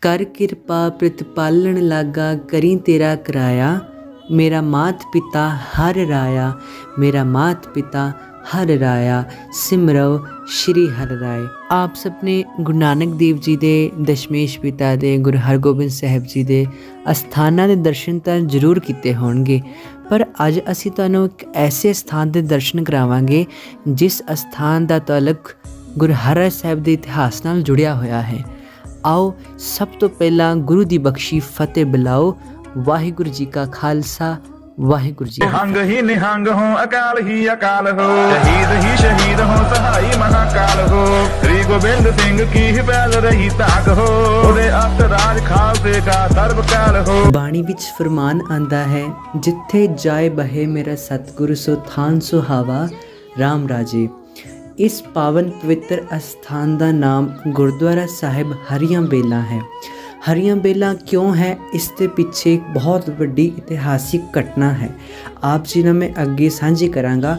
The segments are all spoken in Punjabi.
ਕਰ ਕਿਰਪਾ ਪ੍ਰਤਪਾਲਣ ਲਾਗਾ ਕਰੀ ਤੇਰਾ ਕਰਾਇਆ। ਮੇਰਾ ਮਾਤ ਪਿਤਾ ਹਰ ਰਾਇਆ, ਮੇਰਾ ਮਾਤ ਪਿਤਾ ਹਰ ਰਾਇਆ। ਸਿਮਰਵ ਸ਼੍ਰੀ ਹਰ ਰਾਏ। ਆਪ ਸਭ ਨੇ ਗੁਰੂ ਨਾਨਕ ਦੇਵ ਜੀ ਦੇ ਦਸ਼ਮੇਸ਼ ਪਿਤਾ ਦੇ ਗੁਰੂ ਹਰਗੋਬਿੰਦ ਸਾਹਿਬ ਜੀ ਦੇ ਅਸਥਾਨਾਂ ਦੇ ਦਰਸ਼ਨ ਤਾਂ ਜ਼ਰੂਰ ਕੀਤੇ ਹੋਣਗੇ, ਪਰ ਅੱਜ ਅਸੀਂ ਤੁਹਾਨੂੰ ਇੱਕ ਐਸੇ ਸਥਾਨ ਦੇ ਦਰਸ਼ਨ ਕਰਾਵਾਂਗੇ, ਜਿਸ ਅਸਥਾਨ ਦਾ ਤਾਲੁਕ ਗੁਰੂ ਹਰਿ ਸਾਹਿਬ ਦੇ ਇਤਿਹਾਸ ਨਾਲ ਜੁੜਿਆ ਹੋਇਆ ਹੈ। ਆਓ ਸਭ ਤੋਂ ਪਹਿਲਾਂ ਗੁਰੂ ਦੀ ਬਖਸ਼ੀ ਫਤਿਹ ਬੁਲਾਓ। ਵਾਹਿਗੁਰੂ ਜੀ ਕਾ ਖਾਲਸਾ ਵਾਹਿਗੁਰੂ ਜੀ ਨਿਹੰਗ ਹੀ ਨਿਹੰਗ ਹੋ ਅਕਾਲ ਹੀ ਅਕਾਲ ਹੋ। ਸ਼ਹੀਦ ਹੀ ਸ਼ਹੀਦ ਹੋ ਸਹਾਈ ਮਹਾਕਾਲ ਹੋ। ਸ੍ਰੀ ਗੋਬਿੰਦ ਸਿੰਘ ਕੀ ਬੈਲ ਰਹੀ ਤਾਕ ਹੋ। ਉਹਦੇ ਅਸਤ ਰਾਜ ਖਾਲਸੇ ਕਾ ਸਰਬ ਕਾਲ ਹੋ। ਬਾਣੀ ਵਿੱਚ ਫਰਮਾਨ ਆਂਦਾ ਹੈ ਜਿੱਥੇ ਜਾਏ ਬਹੇ ਮੇਰਾ ਸਤਿਗੁਰੂ ਸੋ ਥਾਨ ਸੁਹਾਵਾ RAM ਰਾਜੇ ਇਸ ਪਾਵਨ ਪਵਿੱਤਰ ਅਸਥਾਨ ਦਾ ਨਾਮ ਗੁਰਦੁਆਰਾ ਸਾਹਿਬ ਹਰੀਆਂ ਬੇਲਾ ਹੈ। ਹਰੀਆਂ ਬੇਲਾ ਕਿਉਂ ਹੈ? ਇਸ ਦੇ ਪਿੱਛੇ ਇੱਕ ਬਹੁਤ ਵੱਡੀ ਇਤਿਹਾਸਿਕ ਘਟਨਾ ਹੈ। ਆਪ ਜੀ ਨਾਲ ਮੈਂ ਅੱਗੇ ਸਾਂਝੀ ਕਰਾਂਗਾ।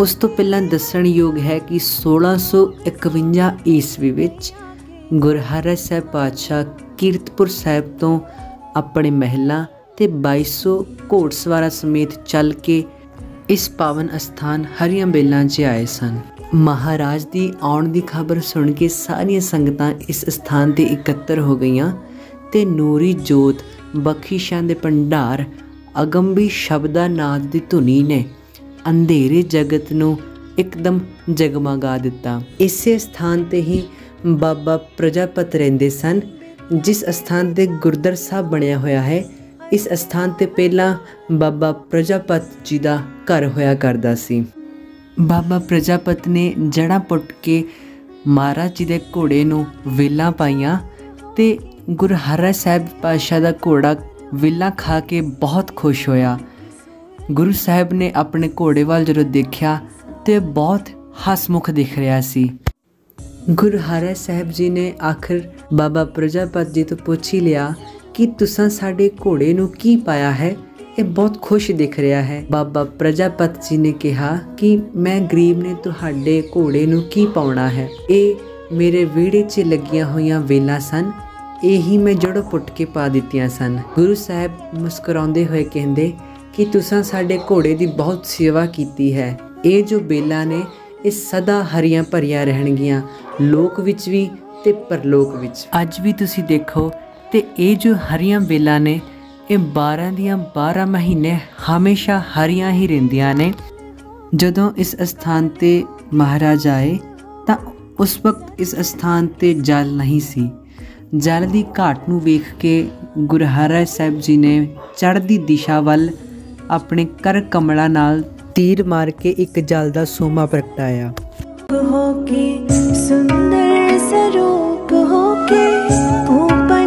ਉਸ ਤੋਂ ਪਹਿਲਾਂ ਦੱਸਣਯੋਗ ਹੈ ਕਿ 1651 ਈਸਵੀ ਵਿੱਚ ਗੁਰਹਰ ਸਾਹਿਬ ਪਾਤਸ਼ਾਹ ਕੀਰਤਪੁਰ ਸਾਹਿਬ ਤੋਂ ਆਪਣੇ ਮਹਿਲਾਂ ਤੇ 2200 ਘੋੜਸਵਾਰਾਂ ਸਮੇਤ ਚੱਲ ਕੇ ਇਸ ਪਾਵਨ ਅਸਥਾਨ ਹਰੀਆਂ ਬੇਲਾਂ 'ਚ ਆਏ ਸਨ। ਮਹਾਰਾਜ ਦੀ ਆਉਣ ਦੀ ਖਬਰ ਸੁਣ ਕੇ ਸਾਰੀਆਂ ਸੰਗਤਾਂ ਇਸ ਸਥਾਨ ਤੇ ਇਕੱਤਰ ਹੋ ਗਈਆਂ ਤੇ ਨੂਰੀ ਜੋਤ ਬਖਸ਼ਿਸ਼ਾਂ ਦੇ ਭੰਡਾਰ, ਅਗੰਭੀ ਸ਼ਬਦਾ ਨਾਦ ਦੀ ਧੁਨੀ ਨੇ ਅੰਧੇਰੇ ਜਗਤ ਨੂੰ ਇੱਕਦਮ ਜਗਮਗਾ ਦਿੱਤਾ। ਇਸੇ ਸਥਾਨ ਤੇ ਹੀ ਬਾਬਾ ਪ੍ਰਜਾਪਤ ਰਹਿੰਦੇ ਸਨ, ਜਿਸ ਸਥਾਨ ਤੇ ਗੁਰਦਰ ਸਾਹਿਬ ਬਣਿਆ ਹੋਇਆ ਹੈ। ਇਸ ਸਥਾਨ ਤੇ ਪਹਿਲਾਂ ਬਾਬਾ ਪ੍ਰਜਾਪਤ ਜੀ ਦਾ ਘਰ ਹੋਇਆ ਕਰਦਾ ਸੀ। ਬਾਬਾ ਪ੍ਰਜਾਪਤ ਨੇ ਜੜਾ ਪੁੱਟ ਕੇ ਮਹਾਰਾਜ ਜੀ ਦੇ ਘੋੜੇ ਨੂੰ ਵੇਲਾਂ ਪਾਈਆਂ ਤੇ ਗੁਰੂ ਹਰਿ ਸਾਹਿਬ ਪਾਤਸ਼ਾਹ ਦਾ ਘੋੜਾ ਵੇਲਾਂ ਖਾ ਕੇ ਬਹੁਤ ਖੁਸ਼ ਹੋਇਆ। ਗੁਰੂ ਸਾਹਿਬ ਨੇ ਆਪਣੇ ਘੋੜੇ ਵੱਲ ਜਦੋਂ ਦੇਖਿਆ ਤੇ ਬਹੁਤ ਹਸਮੁਖ ਦਿਖ ਰਿਹਾ ਸੀ। ਗੁਰੂ ਹਰਿ ਸਾਹਿਬ ਜੀ ਨੇ ਆਖਰ ਬਾਬਾ ਪ੍ਰਜਾਪਤ ਜੀ ਤੋਂ ਪੁੱਛ ਹੀ ਲਿਆ ਕਿ ਤੁਸੀਂ ਸਾਡੇ ਘੋੜੇ ਨੂੰ ਕੀ ਪਾਇਆ ਹੈ? ਇਹ ਬਹੁਤ ਖੁਸ਼ ਦਿਖ ਰਿਹਾ ਹੈ। ਬਾਬਾ ਪ੍ਰਜਾਪਤ ਜੀ ਨੇ ਕਿਹਾ ਕਿ ਮੈਂ ਗਰੀਬ ਨੇ ਤੁਹਾਡੇ ਘੋੜੇ ਨੂੰ ਕੀ ਪਾਉਣਾ ਹੈ? ਇਹ ਮੇਰੇ ਵਿਹੜੇ 'ਚ ਲੱਗੀਆਂ ਹੋਈਆਂ ਵੇਲਾਂ ਸਨ। ਇਹੀ ਮੈਂ ਜੜੋਂ ਪੁੱਟ ਕੇ ਪਾ ਦਿੱਤੀਆਂ ਸਨ। ਗੁਰੂ ਸਾਹਿਬ ਮੁਸਕਰਾਉਂਦੇ ਹੋਏ ਕਹਿੰਦੇ ਕਿ ਤੁਸੀਂ ਸਾਡੇ ਘੋੜੇ ਦੀ ਬਹੁਤ ਸੇਵਾ ਕੀਤੀ ਹੈ। ਇਹ ਜੋ ਬੇਲਾਂ ਨੇ, ਇਹ ਸਦਾ ਹਰੀਆਂ ਭਰੀਆਂ ਰਹਿਣਗੀਆਂ, ਲੋਕ ਵਿੱਚ ਵੀ ਤੇ ਪਰਲੋਕ ਵਿੱਚ ਅੱਜ ਵੀ ਤੁਸੀਂ ਦੇਖੋ ਤੇ ਇਹ ਜੋ ਹਰੀਆਂ ਬੇਲਾਂ ਨੇ ਇਹ 12 ਦੀਆਂ 12 ਮਹੀਨੇ ਹਮੇਸ਼ਾ ਹਰੀਆਂ ਹੀ ਰਹਿੰਦੀਆਂ ਨੇ। ਜਦੋਂ ਇਸ ਸਥਾਨ ਤੇ ਮਹਾਰਾਜ ਆਏ, ਤਾਂ ਉਸ ਵਕਤ ਇਸ ਸਥਾਨ ਤੇ ਜਲ ਨਹੀਂ ਸੀ। ਜਲ ਦੀ ਘਾਟ ਨੂੰ ਵੇਖ ਕੇ ਗੁਰੂ ਸਾਹਿਬ ਜੀ ਨੇ ਚੜ੍ਹਦੀ ਦਿਸ਼ਾ ਵੱਲ ਆਪਣੇ ਕਰ ਕਮਲਾ ਨਾਲ ਤੀਰ ਮਾਰ ਕੇ ਇੱਕ ਜਲ ਦਾ ਸੋਮਾ ਪ੍ਰਗਟਾਇਆ। ਹੋ ਕੇ ਸੁੰਦਰ ਸਰੂਪ ਹੋ ਕੇ ਉਪਰ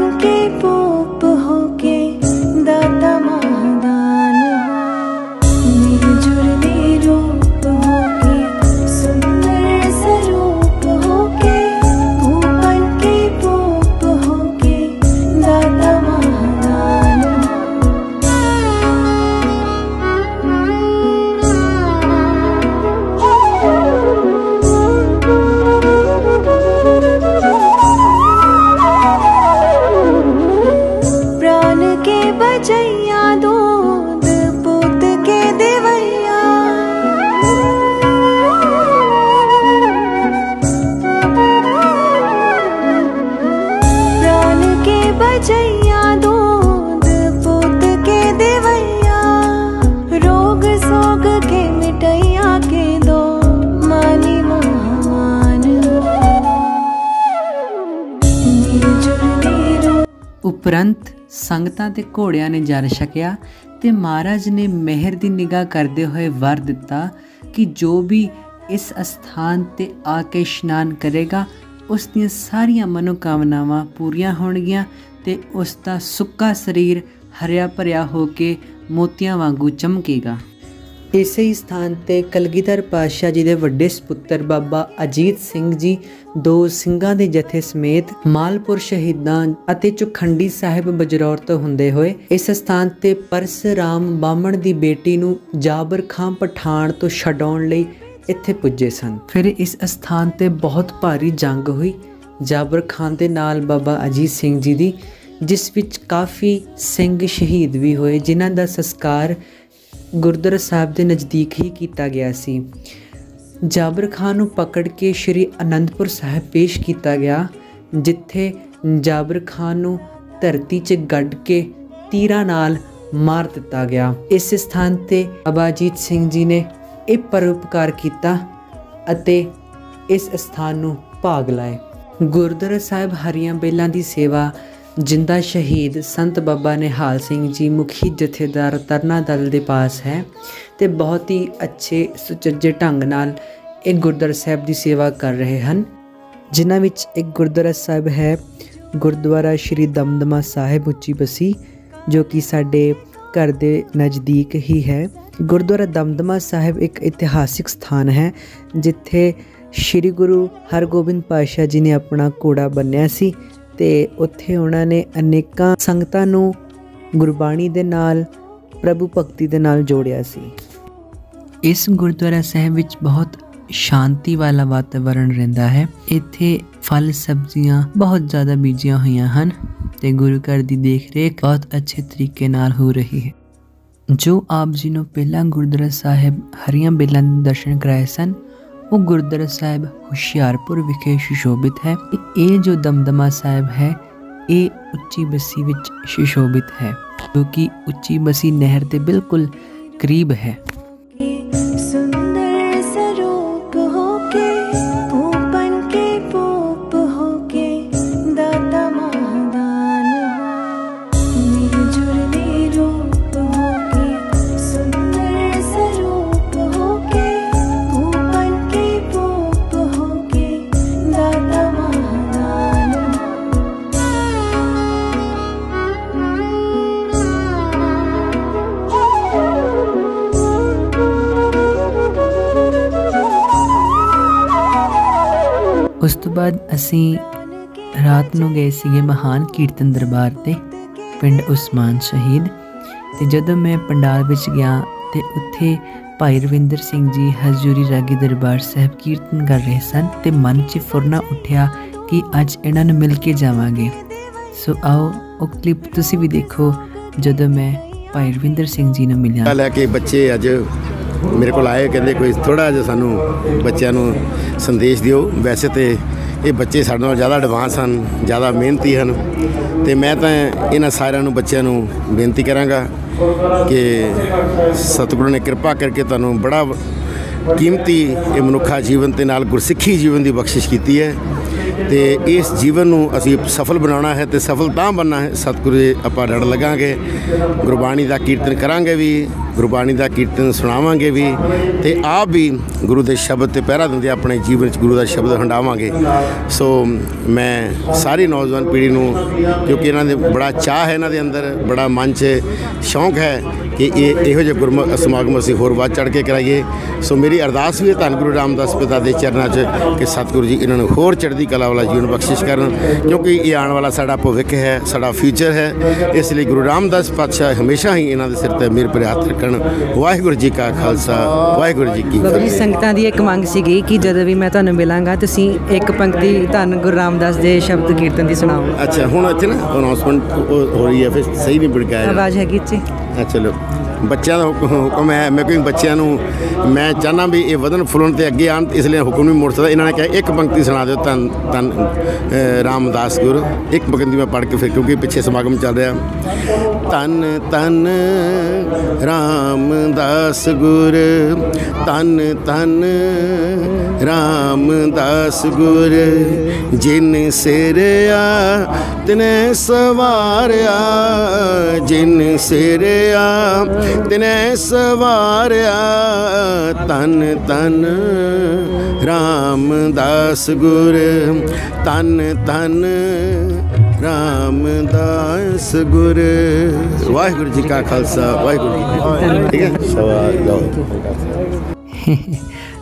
ਉਪਰੰਤ ਸੰਗਤਾਂ ਤੇ ਘੋੜਿਆਂ ਨੇ ਜਲ ਛਕਿਆ ਤੇ ਮਹਾਰਾਜ ਨੇ ਮਿਹਰ ਦੀ ਨਿਗਾਹ ਕਰਦੇ ਹੋਏ ਵਰ ਦਿੱਤਾ ਕਿ ਜੋ ਵੀ ਇਸ ਅਸਥਾਨ ਤੇ ਆ ਕੇ ਇਸ਼ਨਾਨ ਕਰੇਗਾ, ਉਸ ਦੀਆਂ ਸਾਰੀਆਂ ਮਨੋਕਾਮਨਾਵਾਂ ਪੂਰੀਆਂ ਹੋਣਗੀਆਂ ਤੇ ਉਸ ਦਾ ਸੁੱਕਾ ਸਰੀਰ ਹਰਿਆ ਭਰਿਆ ਹੋ ਕੇ ਮੋਤੀਆਂ ਵਾਂਗੂ ਚਮਕੇਗਾ। ਇਸੇ ਹੀ ਸਥਾਨ ਤੇ ਕਲਗੀਧਰ ਪਾਤਸ਼ਾਹ ਜੀ ਦੇ ਵੱਡੇ ਸੁਪੁੱਤਰ ਬਾਬਾ ਅਜੀਤ ਸਿੰਘ ਜੀ, ਦੋ ਸਿੰਘਾਂ ਦੇ ਜਥੇ ਸਮੇਤ ਮਾਲਪੁਰ ਸ਼ਹੀਦਾਂ ਅਤੇ ਚੁਖੰਡੀ ਸਾਹਿਬ ਬਜਰੌਰ ਤੋਂ ਹੁੰਦੇ ਹੋਏ, ਇਸ ਸਥਾਨ ਤੇ ਪਰਸਰਾਮ ਬਾਹਮਣ ਦੀ ਬੇਟੀ ਨੂੰ ਜਾਬਰ ਖਾਂ ਪਠਾਨ ਤੋਂ ਛਡਾਉਣ ਲਈ ਇੱਥੇ ਪੁੱਜੇ ਸਨ। ਫਿਰ ਇਸ ਸਥਾਨ ਤੇ ਬਹੁਤ ਭਾਰੀ ਜੰਗ ਹੋਈ। ਜਾਬਰ ਖਾਨ ਦੇ ਨਾਲ ਬਾਬਾ ਅਜੀਤ ਸਿੰਘ ਜੀ ਦੀ, ਜਿਸ ਵਿੱਚ ਕਾਫੀ ਸਿੰਘ ਸ਼ਹੀਦ ਵੀ ਹੋਏ, ਜਿਨ੍ਹਾਂ ਦਾ ਸੰਸਕਾਰ ਗੁਰਦੁਆਰਾ ਸਾਹਿਬ ਦੇ ਨਜ਼ਦੀਕ ਹੀ ਕੀਤਾ ਗਿਆ ਸੀ। ਜਾਬਰ ਖਾਨ ਨੂੰ ਪਕੜ ਕੇ ਸ਼੍ਰੀ ਅਨੰਦਪੁਰ ਸਾਹਿਬ ਪੇਸ਼ ਕੀਤਾ ਗਿਆ, ਜਿੱਥੇ ਜਾਬਰ ਖਾਨ ਨੂੰ ਧਰਤੀ 'ਚ ਗੱਡ ਕੇ ਤੀਰਾਂ ਨਾਲ ਮਾਰ ਦਿੱਤਾ ਗਿਆ। ਇਸ ਸਥਾਨ ਤੇ ਬਾਬਾ ਅਜੀਤ ਸਿੰਘ ਜੀ ਨੇ ਇਹ ਪਰਉਪਕਾਰ ਕੀਤਾ ਅਤੇ ਇਸ ਸਥਾਨ ਨੂੰ ਭਾਗ ਲਾਏ। ਗੁਰਦੁਆਰਾ ਸਾਹਿਬ ਹਰੀਆਂ ਬੇਲਾਂ ਦੀ ਸੇਵਾ ਜਿੰਦਾ ਸ਼ਹੀਦ ਸੰਤ ਬਾਬਾ ਨਿਹਾਲ ਸਿੰਘ ਜੀ ਮੁਖੀ ਜਥੇਦਾਰ ਤਰਨਾ ਦਲ ਦੇ ਪਾਸ ਹੈ ਤੇ ਬਹੁਤ ਹੀ ਅੱਛੇ, ਸੁਚੱਜੇ ਢੰਗ ਨਾਲ ਇਹ ਗੁਰਦੁਆਰਾ ਸਾਹਿਬ ਦੀ ਸੇਵਾ ਕਰ ਰਹੇ ਹਨ। ਜਿਨ੍ਹਾਂ ਵਿੱਚ ਇੱਕ ਗੁਰਦੁਆਰਾ ਸਾਹਿਬ ਹੈ, ਗੁਰਦੁਆਰਾ ਸ਼੍ਰੀ ਦਮਦਮਾ ਸਾਹਿਬ ਉੱਚੀ ਬਸੀ, ਜੋ ਕਿ ਸਾਡੇ ਘਰ ਦੇ ਨਜ਼ਦੀਕ ਹੀ ਹੈ। ਗੁਰਦੁਆਰਾ ਦਮਦਮਾ ਸਾਹਿਬ ਇੱਕ ਇਤਿਹਾਸਿਕ ਸਥਾਨ ਹੈ, ਜਿੱਥੇ ਸ੍ਰੀ ਗੁਰੂ ਹਰਗੋਬਿੰਦ ਪਾਤਸ਼ਾਹ ਜੀ ਨੇ ਆਪਣਾ ਘੋੜਾ ਬੰਨਿਆ ਸੀ। ਤੇ ਉੱਥੇ ਉਹਨਾਂ ਨੇ ਅਨੇਕਾਂ ਸੰਗਤਾਂ ਨੂੰ ਗੁਰਬਾਣੀ ਦੇ ਨਾਲ, ਪ੍ਰਭੂ ਭਗਤੀ ਦੇ ਨਾਲ ਜੋੜਿਆ ਸੀ। ਇਸ ਗੁਰਦੁਆਰਾ ਸਾਹਿਬ ਵਿੱਚ ਬਹੁਤ ਸ਼ਾਂਤੀ ਵਾਲਾ ਵਾਤਾਵਰਣ ਰਹਿੰਦਾ ਹੈ। ਇੱਥੇ ਫਲ ਸਬਜ਼ੀਆਂ ਬਹੁਤ ਜ਼ਿਆਦਾ ਬੀਜੀਆਂ ਹੋਈਆਂ ਹਨ ਤੇ ਗੁਰੂ ਘਰ ਦੀ ਦੇਖਰੇਖ ਬਹੁਤ ਅੱਛੇ ਤਰੀਕੇ ਨਾਲ ਹੋ ਰਹੀ ਹੈ। ਜੋ ਆਪ ਜੀ ਨੂੰ ਪਹਿਲਾਂ ਗੁਰਦੁਆਰਾ ਸਾਹਿਬ ਹਰੀਆਂ ਬੇਲਾਂ ਦੇ ਦਰਸ਼ਨ ਕਰਾਏ ਸਨ ਉਹ ਗੁਰਦੁਆਰਾ ਸਾਹਿਬ ਹੁਸ਼ਿਆਰਪੁਰ ਵਿਖੇ ਸੁਸ਼ੋਭਿਤ ਹੈ ਤੇ ਇਹ ਜੋ ਦਮਦਮਾ ਸਾਹਿਬ ਹੈ, ਇਹ ਉੱਚੀ ਬਸੀ ਵਿੱਚ ਸੁਸ਼ੋਭਿਤ ਹੈ, ਜੋ ਕਿ ਉੱਚੀ ਬਸੀ ਨਹਿਰ ਦੇ ਬਿਲਕੁਲ ਕਰੀਬ ਹੈ। ਉਸ ਤੋਂ ਬਾਅਦ ਅਸੀਂ ਰਾਤ ਨੂੰ ਗਏ ਸੀਗੇ ਮਹਾਨ ਕੀਰਤਨ ਦਰਬਾਰ ਤੇ, ਪਿੰਡ ਉਸਮਾਨ ਸ਼ਹੀਦ। ਤੇ ਜਦੋਂ ਮੈਂ ਪੰਡਾਲ ਵਿੱਚ ਗਿਆ ਤੇ ਉੱਥੇ ਭਾਈ ਰਵਿੰਦਰ ਸਿੰਘ ਜੀ ਹਜ਼ੂਰੀ ਰਾਗੀ ਦਰਬਾਰ ਸਾਹਿਬ ਕੀਰਤਨ ਕਰ ਰਹੇ ਸਨ ਤੇ ਮਨ 'ਚ ਫੁਰਨਾ ਉੱਠਿਆ ਕਿ ਅੱਜ ਇਹਨਾਂ ਨੂੰ ਮਿਲ ਕੇ ਜਾਵਾਂਗੇ। ਸੋ ਆਓ, ਉਹ ਕਲਿੱਪ ਤੁਸੀਂ ਵੀ ਦੇਖੋ ਜਦੋਂ ਮੈਂ ਭਾਈ ਰਵਿੰਦਰ ਸਿੰਘ ਜੀ ਨੂੰ ਮਿਲਿਆ। ਲੈ ਕੇ ਬੱਚੇ ਅੱਜ ਮੇਰੇ ਕੋਲ ਆਏ, ਕਹਿੰਦੇ ਕੋਈ ਥੋੜਾ ਜਿਹਾ ਸਾਨੂੰ ਬੱਚਿਆਂ ਨੂੰ ਸੰਦੇਸ਼ ਦਿਓ। ਵੈਸੇ ਤੇ ਇਹ ਬੱਚੇ ਸਾਡੇ ਨਾਲ ਜ਼ਿਆਦਾ ਐਡਵਾਂਸ ਹਨ, ਜ਼ਿਆਦਾ ਮਿਹਨਤੀ ਹਨ। ਤੇ ਮੈਂ ਤਾਂ ਇਹਨਾਂ ਸਾਰਿਆਂ ਨੂੰ, ਬੱਚਿਆਂ ਨੂੰ ਬੇਨਤੀ ਕਰਾਂਗਾ ਕਿ ਸਤਿਗੁਰੂ ਨੇ ਕਿਰਪਾ ਕਰਕੇ ਤੁਹਾਨੂੰ ਬੜਾ ਕੀਮਤੀ ਇਹ ਮਨੁੱਖਾ ਜੀਵਨ ਤੇ ਨਾਲ ਗੁਰਸਿੱਖੀ ਜੀਵਨ ਦੀ ਬਖਸ਼ਿਸ਼ ਕੀਤੀ ਹੈ। ਤੇ ਇਸ ਜੀਵਨ ਨੂੰ ਅਸੀਂ ਸਫਲ ਬਣਾਉਣਾ ਹੈ ਤੇ ਸਫਲ ਤਾਂ ਬਣਨਾ ਹੈ। ਸਤਿਗੁਰੂ ਦੇ ਆਪਾਂ ਰੜ ਲਗਾਂਗੇ। ਗੁਰਬਾਣੀ ਦਾ ਕੀਰਤਨ ਕਰਾਂਗੇ ਵੀ। ਗੁਰਬਾਣੀ ਦਾ ਕੀਰਤਨ ਸੁਣਾਵਾਂਗੇ ਵੀ ਤੇ ਆਪ ਵੀ ਗੁਰੂ ਦੇ ਸ਼ਬਦ ਤੇ ਪਹਿਰਾ ਦਿੰਦੇ ਆਪਣੇ ਜੀਵਨ 'ਚ ਗੁਰੂ ਦਾ ਸ਼ਬਦ ਹੰਡਾਵਾਂਗੇ। ਸੋ ਮੈਂ ਸਾਰੀ ਨੌਜਵਾਨ ਪੀੜ੍ਹੀ ਨੂੰ, ਕਿਉਂਕਿ ਇਹਨਾਂ ਦੇ ਬੜਾ ਚਾਹ ਹੈ ਇਹਨਾਂ ਦੇ ਅੰਦਰ, ਬੜਾ ਮਨ 'ਚ ਸ਼ੌਂਕ ਹੈ ਕਿ ਇਹ ਇਹੋ ਜਿਹੇ ਗੁਰਮੁਖ ਸਮਾਗਮ ਅਸੀਂ ਹੋਰ ਵੱਧ ਚੜ ਕੇ ਕਰਾਈਏ। ਸੋ ਮੇਰੀ ਅਰਦਾਸ ਵੀ ਹੈ, ਧੰਨ ਗੁਰੂ ਰਾਮਦਾਸ ਪਿਤਾ ਦੇ ਚਰਨਾਂ 'ਚ ਕਿ ਸਤਿਗੁਰੂ ਜੀ ਇਹਨਾਂ ਨੂੰ ਹੋਰ ਚੜ੍ਹਦੀ ਕਲਾ ਵਾਲਾ ਜੀਵਨ ਬਖਸ਼ਿਸ਼ ਕਰਨ, ਕਿਉਂਕਿ ਇਹ ਆਉਣ ਵਾਲਾ ਸਾਡਾ ਭਵਿੱਖ ਹੈ, ਸਾਡਾ ਫਿਊਚਰ ਹੈ। ਇਸ ਲਈ ਗੁਰੂ ਰਾਮਦਾਸ ਪਾਤਸ਼ਾਹ ਹਮੇਸ਼ਾ ਹੀ ਇਹਨਾਂ ਦੇ ਸਿਰ ਤੇ ਮੇਰੇ ਪਰ ਹੱਥ ਰੱਖਣ ਵਾਹਿਗੁਰੂ ਜੀ ਕਾ ਖਾਲਸਾ ਵਾਹਿਗੁਰੂ ਜੀ ਕੀ ਫਤਿਹ। ਸੰਗਤਾਂ ਦੀ ਇੱਕ ਮੰਗ ਸੀਗੀ ਕਿ ਜਦੋਂ ਵੀ ਮੈਂ ਤੁਹਾਨੂੰ ਮਿਲਾਂਗਾ ਤੁਸੀਂ ਇੱਕ ਪੰਕਤੀ ਧੰਨ ਗੁਰੂ ਰਾਮਦਾਸ ਦੇ ਸ਼ਬਦ ਕੀਰਤਨ ਦੀ ਸੁਣਾਓ। ਅੱਛਾ ਹੁਣ ਇੱਥੇ ਨਾ ਅਨਾਉਂਸਮੈਂਟ ਹੋ ਰਹੀ ਹੈ ਫਿਰ ਸਹੀ ਨਹੀਂ ਬਿੜਕਾਇਆ ਆਵਾਜ਼ ਹੈਗੀ ਇੱਥੇ। ਆ ਚਲੋ ਬੱਚਿਆਂ ਦਾ ਹੁਕਮ ਹੁਕਮ ਹੈ ਮੈਂ ਕੋਈ ਬੱਚਿਆਂ ਨੂੰ ਮੈਂ ਚਾਹਨਾ ਵੀ ਇਹ ਵਧਣ ਫੁੱਲਣ ਤੇ ਅੱਗੇ ਆਣ ਇਸ ਲਈ ਹੁਕਮ ਨਹੀਂ ਮੁੜ ਸਕਦਾ ਇਹਨਾਂ ਨੇ ਕਿਹਾ ਇੱਕ ਪੰਕਤੀ ਸੁਣਾ ਦਿਓ ਤਨ ਤਨ ਅ, ਰਾਮਦਾਸ ਗੁਰ। ਇੱਕ ਪੰਕਤੀ ਮੈਂ ਪੜ੍ਹ ਕੇ ਫਿਰ ਕਿਉਂਕਿ ਪਿੱਛੇ ਸਮਾਗਮ ਚੱਲ ਰਿਹਾ। ਤਨ ਤਨ ਰਾਮਦਾਸ ਗੁਰ। ਤਨ ਤਨ ਰਾਮਦਾਸ ਗੁਰ। ਜਿਨ ਸਿਰਿਆ ਤਿਨੇ ਸਵਾਰਿਆ ਜਿਨ ਸਿਰਿਆ ਤਿਨੇ ਸਵਾਰਿਆ ਤਨ ਤਨ ਰਾਮਦਾਸ ਗੁਰ ਤਨ ਤਨ ਰਾਮਦਾਸ ਗੁਰ। ਵਾਹਿਗੁਰੂ ਜੀ ਕਾ ਖਾਲਸਾ ਵਾਹਿਗੁਰੂ ਜੀ ਠੀਕ ਹੈ? ਸਵਾ ਲਓ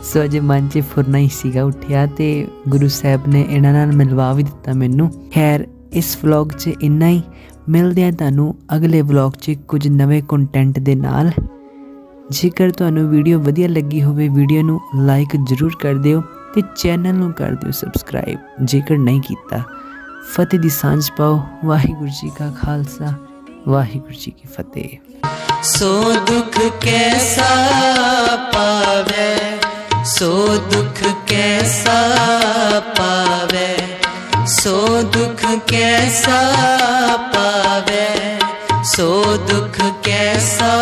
ਸੋ ਅਜੇ ਮਨ 'ਚ ਫੁਰਨਾ ਹੀ ਸੀਗਾ ਉੱਠਿਆ ਤੇ ਗੁਰੂ ਸਾਹਿਬ ਨੇ ਇਹਨਾਂ ਨਾਲ ਮਿਲਵਾ ਵੀ ਦਿੱਤਾ ਮੈਨੂੰ। ਖੈਰ ਇਸ ਵਲੌਗ 'ਚ ਇੰਨਾ ਹੀ। ਮਿਲਦੇ ਆ ਤੁਹਾਨੂੰ ਅਗਲੇ ਵਲੌਗ 'ਚ ਕੁਝ ਨਵੇਂ ਕੰਟੈਂਟ ਦੇ ਨਾਲ। ਜੇਕਰ ਤੁਹਾਨੂੰ ਵੀਡੀਓ ਵਧੀਆ ਲੱਗੀ ਹੋਵੇ ਵੀਡੀਓ ਨੂੰ ਲਾਈਕ ਜ਼ਰੂਰ ਕਰ ਦਿਓ ਤੇ ਚੈਨਲ ਨੂੰ ਕਰ ਦਿਓ ਸਬਸਕ੍ਰਾਈਬ ਜੇਕਰ ਨਹੀਂ ਕੀਤਾ, ਫਤਿਹ ਦੀ ਸਾਂਝ ਪਾਓ। ਵਾਹਿਗੁਰੂ ਜੀ ਕਾ ਖਾਲਸਾ, ਵਾਹਿਗੁਰੂ ਜੀ ਕੀ ਫਤਿਹ। ਸੋ ਦੁਖ ਕੈਸਾ ਪਾਵੇ, ਸੋ ਦੁਖ ਕੈਸਾ ਕੈਸਾ ਪਾਵੇ ਸੋ ਦੁੱਖ ਕੈਸਾ